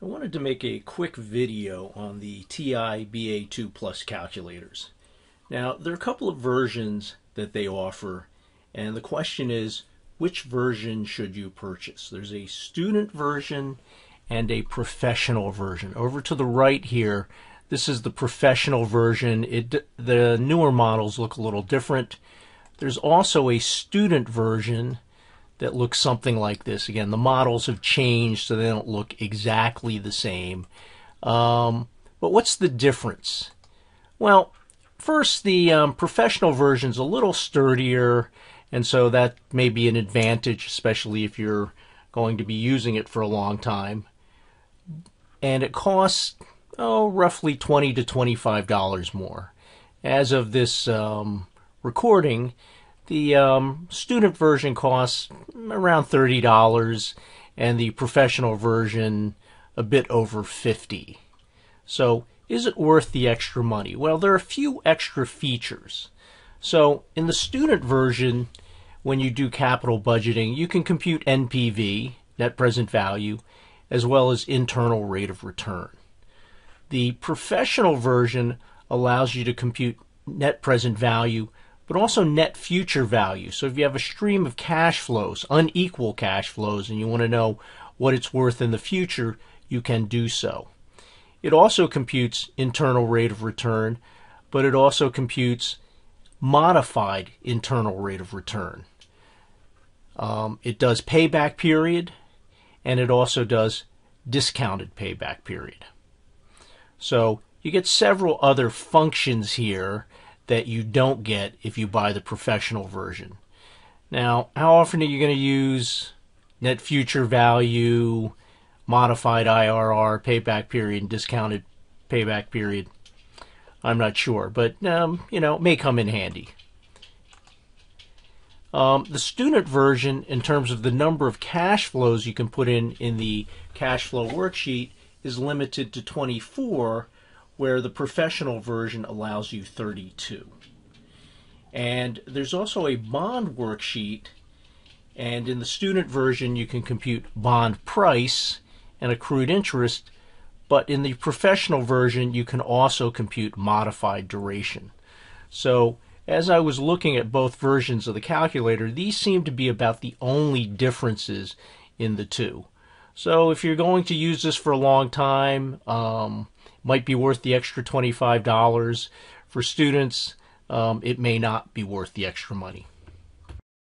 I wanted to make a quick video on the TI BA II Plus calculators. Now, there are a couple of versions that they offer, and the question is, which version should you purchase? There's a student version and a professional version. Over to the right here, this is the professional version. It, the newer models look a little different. There's also a student version that looks something like this. Again, the models have changed so they don't look exactly the same. Um, but what's the difference? Well, first, the um, professional version is a little sturdier, and so that may be an advantage, especially if you're going to be using it for a long time. And it costs, oh, roughly 20 to $25 more. As of this um, recording, the um, student version costs around $30 and the professional version a bit over 50 So is it worth the extra money? Well, there are a few extra features. So in the student version, when you do capital budgeting, you can compute NPV, net present value, as well as internal rate of return. The professional version allows you to compute net present value but also net future value. So if you have a stream of cash flows, unequal cash flows, and you want to know what it's worth in the future, you can do so. It also computes internal rate of return, but it also computes modified internal rate of return. Um, it does payback period, and it also does discounted payback period. So you get several other functions here that you don't get if you buy the professional version. Now, how often are you going to use net future value, modified IRR, payback period, discounted payback period? I'm not sure, but um, you know, it may come in handy. Um, the student version, in terms of the number of cash flows you can put in in the cash flow worksheet, is limited to 24 where the professional version allows you 32. And there's also a bond worksheet, and in the student version, you can compute bond price and accrued interest, but in the professional version, you can also compute modified duration. So, as I was looking at both versions of the calculator, these seem to be about the only differences in the two. So, if you're going to use this for a long time, um, might be worth the extra $25. For students, um, it may not be worth the extra money.